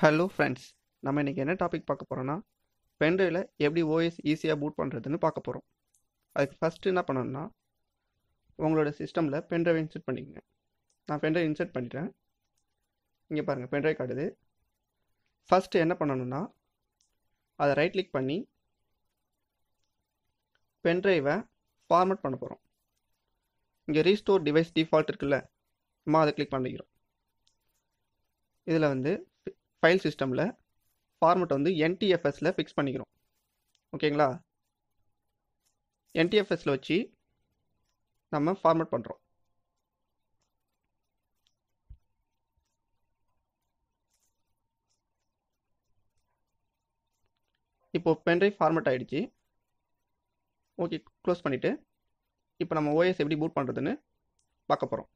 Hello friends நம்ம இன்றைக்கி என்ன டாபிக் பார்க்க போகிறோன்னா பென்ட்ரைவில் எப்படி ஓஎஸ் ஈஸியாக பூட் பண்ணுறதுன்னு பார்க்க போகிறோம் அதுக்கு ஃபஸ்ட்டு என்ன பண்ணணும்னா உங்களோட சிஸ்டமில் பென்ட்ரைவை இன்சர்ட் பண்ணிக்கங்க. நான் பென்ட்ரைவ் இன்சர்ட் பண்ணிட்டேன். இங்கே பாருங்கள் பென்ட்ரைவ் கார்டு ஃபஸ்ட்டு என்ன பண்ணணும்னா அதை ரைட் கிளிக் பண்ணி பென்ட்ரைவை ஃபார்மேட் பண்ண போகிறோம் இங்கே ரீஸ்டோர் டிவைஸ் டிஃபால்ட் இருக்குல்ல நம்ம அதை கிளிக் பண்ணிக்கிறோம். இதில் வந்து ஃபைல் சிஸ்டமில் ஃபார்மெட் வந்து என்டிஎஃப்எஸில் ஃபிக்ஸ் பண்ணிக்கிறோம். ஓகேங்களா என்டிஎஃப்எஸில் வச்சு நம்ம ஃபார்மெட் பண்ணுறோம் இப்போது பென்ட்ரைவ் ஃபார்மெட் ஆகிடுச்சு ஓகே க்ளோஸ் பண்ணிவிட்டு இப்போ நம்ம ஓஎஸ் எப்படி பூட் பண்ணுறதுன்னு பார்க்க போகிறோம்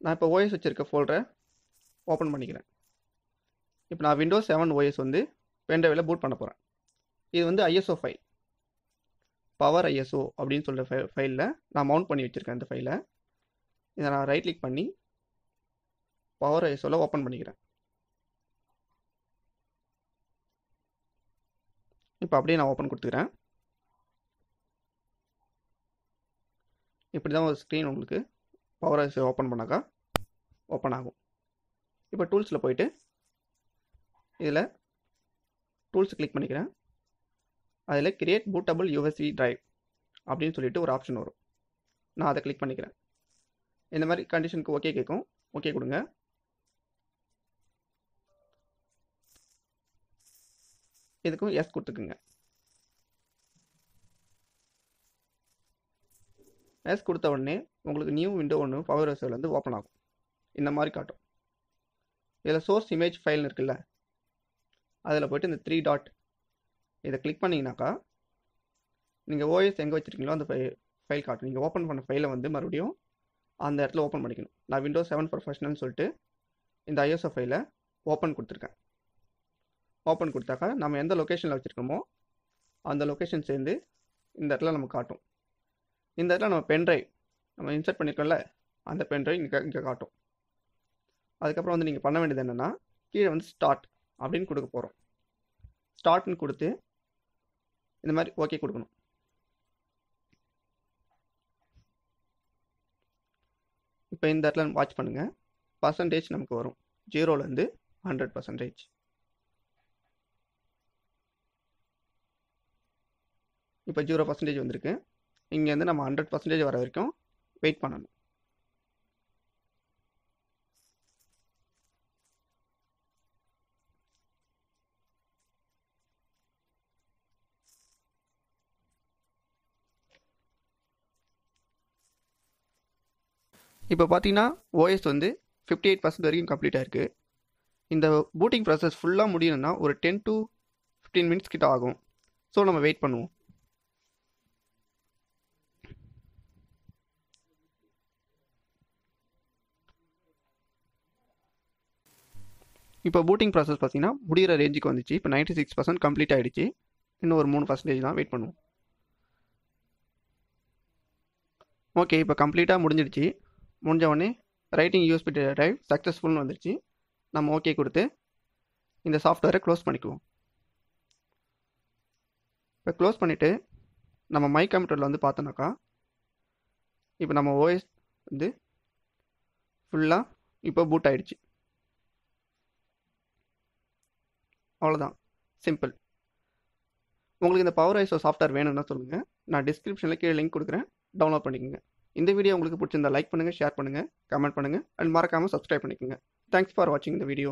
நான் இப்போ ஓஎஸ் வச்சுருக்க ஃபோல்டரை ஓப்பன் பண்ணிக்கிறேன். இப்போ நான் விண்டோஸ் செவன் ஓஎஸ் வந்து பென்ட்ரைவில் பூட் பண்ண போகிறேன் இது வந்து ஐஎஸ்ஓ ஃபைல் பவர் ஐஎஸ்ஓ அப்படின்னு சொல்கிற ஃபை ஃபைலில் நான் மவுண்ட் பண்ணி வச்சுருக்கேன் இந்த ஃபைலை இதை நான் ரைட் கிளிக் பண்ணி பவர் ஐஎஸ்ஓவில் ஓப்பன் பண்ணிக்கிறேன். இப்போ அப்படியே நான் ஓப்பன் கொடுத்துக்கிறேன். இப்படி தான் ஒரு ஸ்க்ரீன் உங்களுக்கு பவர் ஐஎஸ்ஓ ஓப்பன் பண்ணாக்கா ஓப்பன் ஆகும். இப்போ டூல்ஸில் போயிட்டு இதில் டூல்ஸ் கிளிக் பண்ணிக்கிறேன். அதில் கிரியேட் பூட்டபிள் யூஎஸ்பி ட்ரைவ் அப்படின்னு சொல்லிட்டு ஒரு ஆப்ஷன் வரும். நான் அதை கிளிக் பண்ணிக்கிறேன். இந்த மாதிரி கண்டிஷனுக்கு ஓகே கேட்கும். ஓகே கொடுங்க. இதுக்கும் எஸ் கொடுத்துக்குங்க. எஸ் கொடுத்த உடனே உங்களுக்கு நியூ விண்டோ ஒன்று பவர் வந்து ஓப்பன் ஆகும். இந்த மாதிரி காட்டும். இதில் சோர்ஸ் இமேஜ் ஃபைல்னு இருக்குல்ல அதில் போய்ட்டு இந்த த்ரீ டாட் இதை கிளிக் பண்ணிங்கனாக்கா நீங்கள் ஓஎஸ் எங்கே வச்சுருக்கீங்களோ அந்த ஃபை ஃபைல் காட்டும் நீங்கள் ஓப்பன் பண்ண ஃபைலை வந்து மறுபடியும் அந்த இடத்துல ஓப்பன் பண்ணிக்கணும். நான் விண்டோஸ் செவன் ப்ரொஃபஷனல்னு சொல்லிட்டு இந்த ஐஎஸ்ஓ ஃபைலை ஓப்பன் கொடுத்துருக்கேன். ஓப்பன் கொடுத்தாக்கா நம்ம எந்த லொக்கேஷனில் வச்சுருக்கோமோ அந்த லொக்கேஷன் சேர்ந்து இந்த இடத்துல நம்ம காட்டும். இந்த இடத்துல நம்ம பென்ட்ரைவ் நம்ம இன்சர்ட் பண்ணியிருக்கோம்ல அந்த பென்ட்ரைவ் இங்கே இங்கே காட்டும். அதுக்கப்புறம் வந்து நீங்கள் பண்ண வேண்டியது என்னென்னா கீழே வந்து ஸ்டார்ட் அப்படின்னு கொடுக்க போகிறோம் ஸ்டார்ட்னு கொடுத்து இந்த மாதிரி ஓகே கொடுக்கணும். இப்போ இந்த இடத்துல வாட்ச் பண்ணுங்கள் பர்சன்டேஜ் நமக்கு வரும். ஜீரோலேருந்து ஹண்ட்ரட் பர்சன்டேஜ் இப்போ ஜீரோ பர்சன்டேஜ் வந்திருக்கு. இங்கேருந்து நம்ம ஹண்ட்ரட் பர்சன்டேஜ் வர வரைக்கும் வெயிட் பண்ணணும். இப்போ பார்த்தீங்கன்னா ஓஎஸ் வந்து ஃபிஃப்டி எயிட் பர்சன்ட் வரைக்கும் கம்ப்ளீட் ஆயிருக்கு. இந்த பூட்டிங் ப்ராசஸ் ஃபுல்லாக முடியணும்னா ஒரு டென் டு ஃபிஃப்டீன் மினிட்ஸ் கிட்ட ஆகும். ஸோ நம்ம வெயிட் பண்ணுவோம். இப்போ பூட்டிங் ப்ராசஸ் பார்த்தீங்கன்னா முடிகிற ரேஞ்சுக்கு வந்துச்சு. இப்போ நைன்ட்டி சிக்ஸ் பர்சன்ட் கம்ப்ளீட் ஆகிடுச்சு இன்னும் ஒரு மூணு பர்சன்டேஜ் தான் வெயிட் பண்ணுவோம். ஓகே இப்போ கம்ப்ளீட்டாக முடிஞ்சிடுச்சு. முடிஞ்ச உடனே ரைட்டிங் யூஎஸ்பி டிரைவ் சக்ஸஸ்ஃபுல்னு வந்துடுச்சு நம்ம ஓகே கொடுத்து இந்த சாஃப்ட்வேரை க்ளோஸ் பண்ணிக்குவோம். இப்போ க்ளோஸ் பண்ணிவிட்டு நம்ம மை கம்ப்யூட்டரில் வந்து பார்த்தோன்னாக்கா இப்போ நம்ம ஓஎஸ் வந்து ஃபுல்லாக இப்போ பூட் ஆகிடுச்சு அவ்வளோதான் சிம்பிள் உங்களுக்கு இந்த பவர் ஐஸோ சாஃப்ட்வேர் வேணும்னா சொல்லுங்கள் நான் டிஸ்கிரிப்ஷனில் கீழே லிங்க் கொடுக்குறேன். டவுன்லோட் பண்ணிக்கோங்க. இந்த வீடியோ உங்களுக்கு பிடிச்சிருந்தா லைக் பண்ணுங்கள் ஷேர் பண்ணுங்கள் கமெண்ட் பண்ணுங்கள் அண்ட் மறக்காமல் சப்ஸ்கிரைப் பண்ணிக்கோங்க. தேங்க்ஸ் ஃபார் வாட்சிங் இந்த வீடியோ